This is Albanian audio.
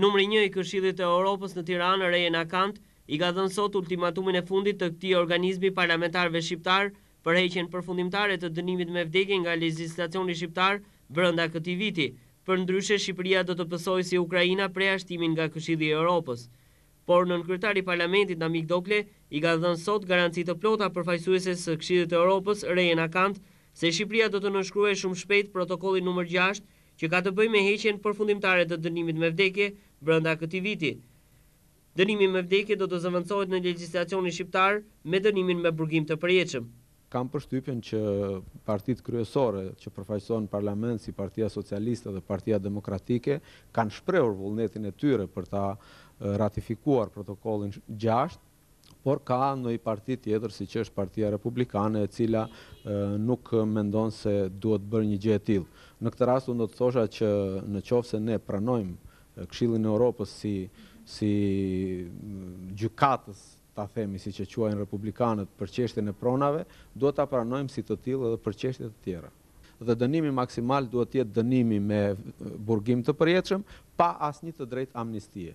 Numri një i Këshillit të Europës në Tiranë, Reje Nakant, i ka dhënë sot ultimatumin e fundit të këtij organizmi parlamentarëve shqiptarë për heqjen përfundimtare të dënimit me vdekje nga legjislacioni shqiptar brenda këtij viti. Përndryshe, Shqipëria do të pësojë si Ukraina përjashtimin nga Këshilli i Europës. Por nënkryetari i Parlamentit, Namik Dokle, i ka dhënë sot garanci të plota përfaqësueses së Këshillit të Europës, Reje Nakant, se Shqipëria do të nënshkruajë shumë shpejt protokollin numër gjashtë që ka të bëjë me heqjen përfundimtare të dënimit me vdekje brenda këtij viti. Dënimi me vdekje do të zëvendësohet në legjislacionin shqiptar me dënimin me burgim të përjetshëm. Kam përshtypjen që partitë kryesore që përfaqësohen në Parlament si Partia Socialiste dhe Partia Demokratike kanë shprehur vullnetin e tyre për ta ratifikuar protokollin gjashtë, Por ka ndonjë parti tjetër siç është Partia Republikane e cila nuk mendon se duhet bërë një gjë e tillë. Në këtë rast unë do të thosha që në qoftë se ne pranojmë Këshillin e Europës si si gjykatës ta themi siç e quajnë republikanët për çështjen e pronave, duhet ta pranojmë si të tillë edhe për çështje të tjera. dhe dënimi maksimal duhet të jetë dënimi me burgim të përjetshëm pa asnjë të drejtë amnistie.